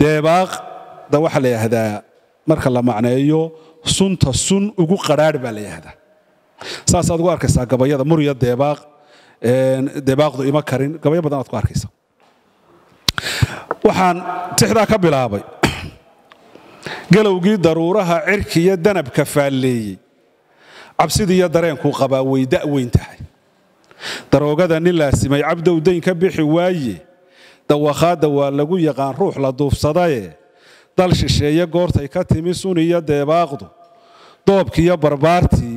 deebaaqda waxaa la yidhaahdaa marka la macneeyo sunta sun ugu qadhaadh baa la yidhaahdaa saasaad ugu arkaysaa gabayada murya deebaaq deebaaqdu ima karin gabayo badan ku arkaysa waxaan tixdaa ka bilaabay. Galowgii daruuraha cirkiyo danabka faalleeyey. Cabsidiiyo dareenkuu qabaa way da'weyn tahay. Daroogada nin laasimay cabdow dayn ka bixi waaye dawakhaadda waa lagu yaqaan ruux la duufsadaye. Dal shisheeye goortay ka timi suniyo deebaaqdu. Doobkiiyo barbaartii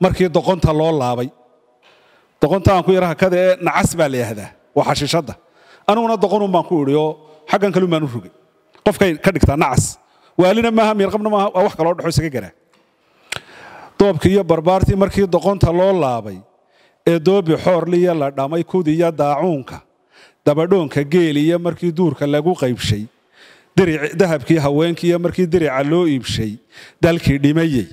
markii doqonta loo laabay. Doqonta aan ku yaraha kada ee nacas baa la yihahdaa waa xashishadda. Aniguna doqonun baan ku idhi oo xaggan kalun baan u rogay. Qofkay ka dhigtaa nacas. Waalina maaha miirqabna maaha wax kaloo dhexo isaga garaa. Doobkii iyo barbaartii markii doqonta loo laabay ee doobi xoorliya la dhamay kudiyo daacuunka dabadhoonka geeliya markii duurka lagu qaybshay. Dahabkii haweenkiiyo markii dirica loo iibshay. Dalkii dhimayey.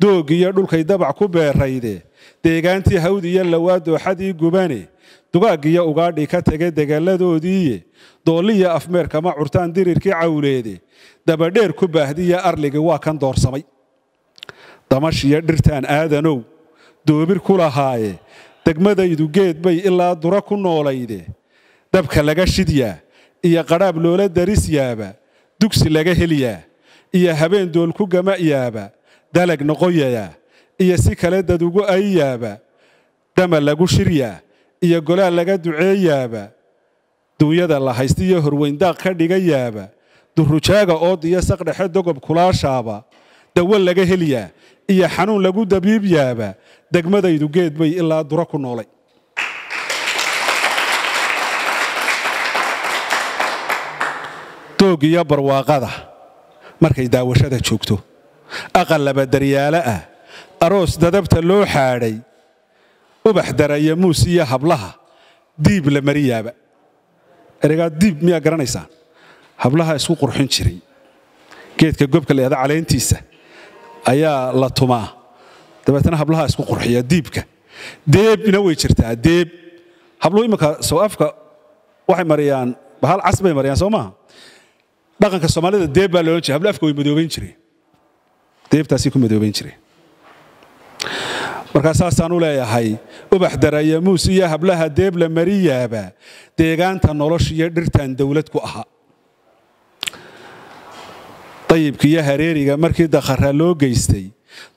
Doogiyo dhulkay dabac ku beerayde. Deegaantii hawd iyo lawaa dooxadii gubane. Dugaaggiyo ugaadhii ka tegay degalladoodiiye doolliya afmeerkama curtaan dirirkii cawleede. Dabadheer ku baahdiya arligii waa kan doorsamay. Damashiyo dhirtaan aadanow. Doobir ku lahaaye. Degmadaydu geed bay ilaa dura ku noolayde dabka laga shidyaa iyo qadhaab loola daris yaaba dugsi laga helyaa iyo habeen dool ku gama'yaaba dalag noqoyayaa iyo si kale dad ugu ayyaaba dama lagu shiryaa iyo golaal laga duceeyaaba duunyada la haystiyo horweyndaaq ka dhigayaaba durrujaaga oodiyo saqdhexe dogob kulaashaaba dawo laga helyaa iyo xanuun lagu dabiibyaaba degmadaydu geed bay ilaa dura ku noolay doog iyo barwaaqada. Markay daawashada joogto aqal laba daryaalo ah aroos dadabta loo xaadhay ubax daraya muus iyo hablaha diib la mariyaaba. Ereygaa diib miyaa garanaysaan hablaha isku qurxin jiray. Geedka gobka la yahda caleentiisa ayaa la tumaa. Dabeetana hablaha isku qurxiya diibka. Deebna way jirtaa deeb. Habluhu imminka soo afka waxay mariyaan bahal cas bay mariyaan soo maaha dhaqanka soomaalida deeb baa loolan jiray hablo afka way madoobayn jireen deebtaasay ku madoobayn jireen markaa saasaan u leeyahay ubax daraya muus iyo hablaha deeb la mariyaaba deegaanta nolosha iyo dhirtan dawlad ku ahaa dayibka iyo hareeriga markii dakhara loo geystay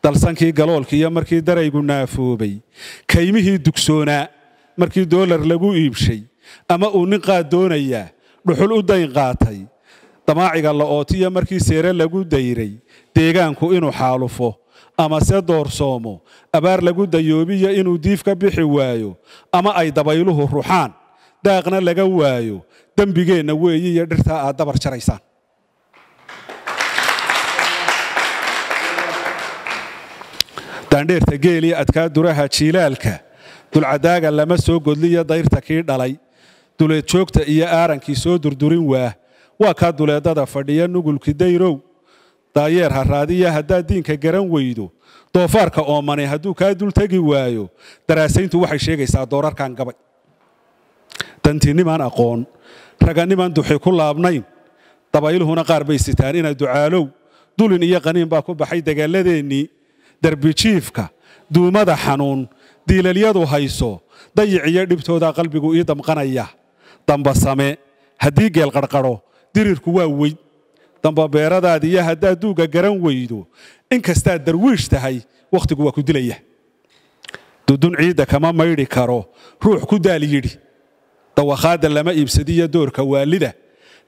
dalsankii galoolka iyo markii daraygu naafoobay kaymihii dugsoonaa markii doolar lagu iibshay ama uu nin qaad doonayaa dhuxul u dayn qaatay damaaciga la'ootiyo markii seere lagu dayray deegaanku inuu xaalufo ama se doorsoomo abaar lagu dayoobiyo inuu diif ka bixi waayo ama ay dabayluhu ruxaan daaqna laga waayo dembigeenna weeyi iyo dhirtaa aad dabar jaraysaan. Daandheerta geeliyo adkaa duraha jiilaalka dulcadaaga lama soo godliyo dayrta kii dhalay duleed joogta iyo aarankii soo durdurin waah waa kaa duleedada fadhiya nugulki dayrow. Daayeer haraadiya haddaad diinka garan weydo. Doofaarka oomane hadduu kaa dul tegi waayo. Daraasayntu waxay sheegaysaa doorarkan gabay. Dantiinnimaan aqoon raganimaan duxi ku laabnayn. Dabayluhuna qaar bay sitaan ina ducaalow dulin iyo qaniin baa ku baxay dagaalladeennii darbijiifka duumada xanuun diilalyadu hayso. Dayiciyo dhibtooda qalbigu ii damqanaya. Damba same haddii geel qarqadho dirirku waa weyd dambabeeradaadiiyo haddaad duugga garan weydo in kastaad darwiish tahay wakhtigu waa ku dilaya. Dudun ciidda kama maydhi karo ruux ku daal yidhi. Dawakhaadda lama iibsadiyo doorka waalida.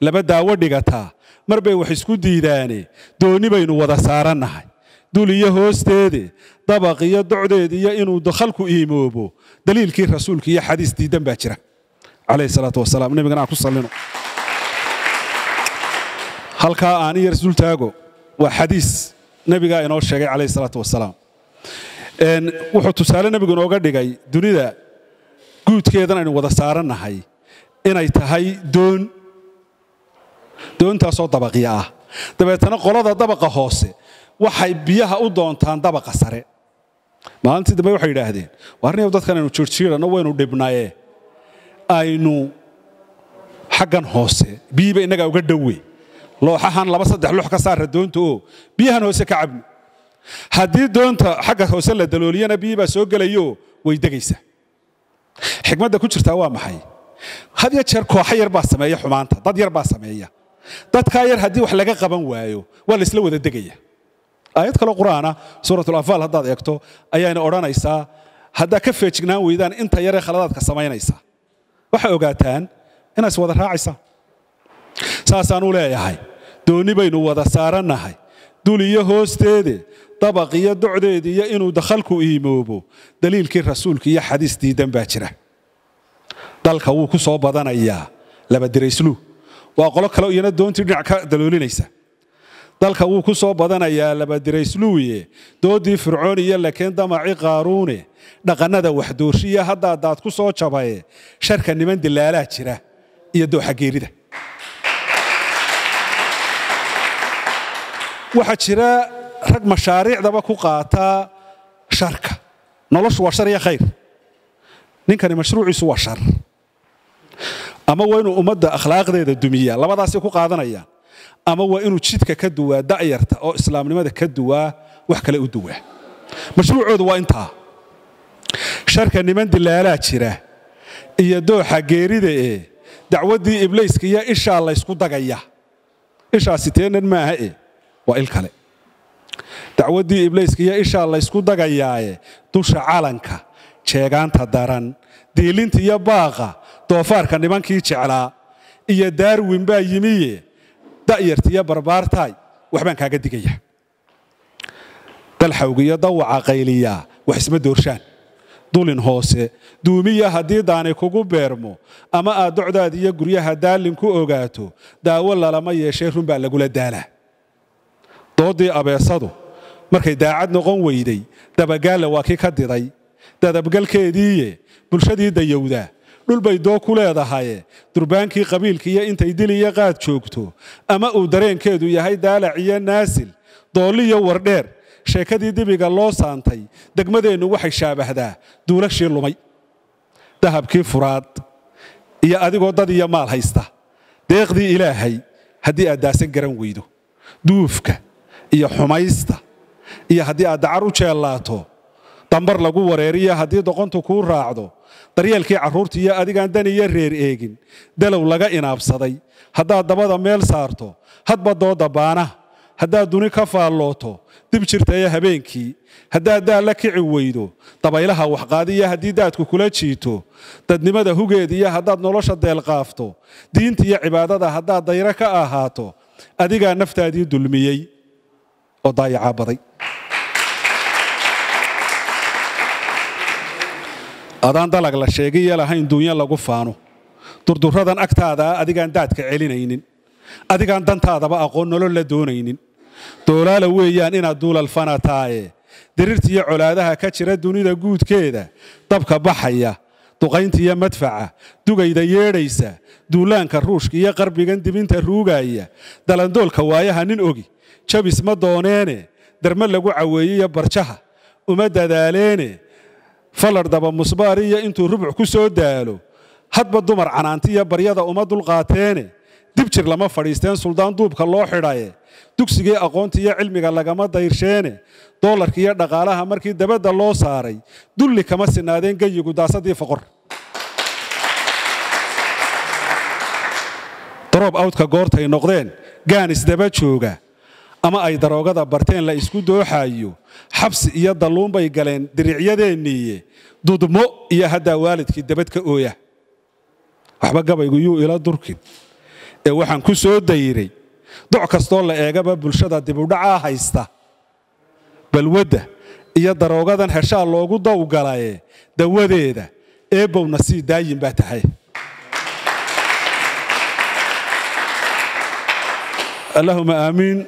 Laba daawo dhigataa mar bay wax isku diidaane doonni baynu wada saarannahay dul iyo hoosteede dabaq iyo docdeed iyo inuu dakhalku iimoobo daliilkii rasuulka iyo xadiis diidan baa jira. Calayhi salaatu wasalaam nebigana aan ku sallino halkaa aan iyar isdul taago waa xadiis nebigaa inoo sheegay calayhi salaatu wasalaam. Wuxuu tusaale nebigu inooga dhigay dunida guudkeedan aynu wada saarannahay inay tahay doon. Doontaasoo dabaqya ah. Dabeetana qolada dabaqa hoose waxay biyaha u doontaan dabaqa sare. Maalintii dambe waxay yidhaahdeen warniyow dadkan aynu jirjiiranno waynu dhibnaye. Aynu xaggan hoose biyiiba innagaa uga dhowe looxahan laba saddex loox ka saara doonta oo biyahan hoose ka cabno haddii doonta xagga hoose la dalooliyana biyii soo gelayooo way degaysaa xikmadda ku jirtaa waa maxay? Had ya jeer kooxa yar baa sameeya xumaanta dad yar baa sameeya. Dadkaa yar haddii wax laga qaban waayo waa la isla wada degaya. Aayad kaloo qur'aana suuratulafaal haddaad eegto ayaana odhanaysaa haddaa ka feejignaan weydaan inta yaree khaladaadka samaynaysa. Waxay ogaataan inaad is wada raacaysaa. Saasaan u leeyahay doonni baynu wada saarannahay dul iyo hoosteede dabaq iyo docdeed iyo inuu dakhalku iimoobo. Daliilkii rasuulka iyo xadiis diidan baa jira. Dalka wuu ku soo badanayaa. Labadirayslu waa qolo kale iyana doontii dhinac ka daloolinaysa dalka wuu ku soo badanayaa labadiraysluuye doodii fircoon iyo lakeen damaci qaaruune dhaqannada waxdoorshiya haddaa daad ku soo jabaye sharka niman dilaalaa jira iyo dooxageerida waxaa jira rag mashaariicdaba ku qaata sharka. Noloshu waa shar iyo khayr. Ninkani mashruuciisu waa shar. Ama waa inuu ummadda akhlaaqdeeda dumiyaa labadaasay ku qaadanayaan. Ama waa inuu jidka ka duwaa da'yarta oo islaamnimada ka duwaa wax kale u duwaa. Mashruucoodu waa intaa. Sharka niman dilaalaa jira iyo dooxa geerida ee dacwaddii iblayska iyo ishaa laysku dagaya. Ishaasi teenan maaha e waa il kale. Dacwaddii iblayska iyo ishaa laysku dagayaaye dusha calanka jeegaanta daran diilinta iyo baaqa doofaarka nimankii jeclaa iyo daarwin baa yimiye da'yarta iyo barbaartaay waxbaan kaaga digaya dalxawga iyo dawaca qayliyaa wax isma doorshaan. Dulin hoose duumiya haddii daani kugu beermo ama aad docdaada iyo guryaha daalin ku ogaato daawo lalama yeeshee run baa lagula daalaa doodii abeesadu. Markay daacad noqon weyday dabagaalla waa kii ka diday dadabgalkeediiye bulshadii dayowda. Dhulbay doo ku leedahaye durbaankii qabiilka iyo intay dil iyo qaad joogto. Ama uu dareenkeedu yahay daalac iyo naasil doolli iyo wardheer. Sheekadii dibiga loo saantay degmadeennu waxay shaabahdaa duulashii lumay. Dahabkii furaad. Iyo adigoo dad iyo maal haysta. Deeqdii ilaahay haddii aad daasan garan weydo. Duufka iyo xumaysta iyo haddii aad dacar u jeellaato dambar lagu wareeriyo haddii doqontu kuu raacdo daryeelkii carruurta iyo adigaan dan iyo reer eegin dalow laga inaabsaday. Haddaad dabada meel saarto hadba dooda baanaha haddaad duni ka faallooto dib jirtaye habeenkii. Haddaad daal la kici weydo dabaylaha waxqaadiya haddii daadku kula jiito dadnimada hugeed iyo haddaad nolosha deelqaafto diinta iyo cibaadada haddaad dayro ka ahaato adigaa naftaadii dulmiyey oo daayacaa baday. Adaan dalag la sheegiyo lahayn duunya lagu faano. Durduradan agtaadaa adigaan daadka celinaynin. Adigaan dantaadaba aqoon nolol la doonaynin. Doolaala weeyaan inaad duulalfana taaye dirirtiiyo colaadaha ka jira dunida guudkeeda. Dabka baxaya duqayntiiyo madfaca dugayda yeedhaysa duulaanka ruushka iyo qarbigan dibinta ruugaya dalandoolka waayaha nin ogi jabis ma dooneene? Darme lagu caweeyeiyo barjaha uma dadaaleene? Falardaba musbaariyo intuu rubuc ku soo daalo. Hadba dumar canaantiiyo baryada uma dulqaateene dib jir lama fadhiisteen suldaan duubka loo xidhaye. Dugsigii aqoontiiyo cilmiga lagama dayrsheene doolarka iyo dhaqaalaha markii dabadda loo saaray. Dulli kama sinaadeen geyigu daasadii foqor. Daroob awdka goortay noqdeen. Gaanis daba jooga ama ay daroogada barteen la isku dooxaayo xabsi iyo dalluunbay galeen diricyadeenniiye dudmo iyo haddaa waalidkii dabad ka ooya. Waxba gabaygu yuu ila durkin. Ee waxaan ku soo dayray doc kastoo la eegaba bulshada dibudhacaa haysta. Balwadda iyo daroogadan heshaa loogu dawgalaye dawadeeda eebbowna sii daayin baa tahay. Allahuma aamiin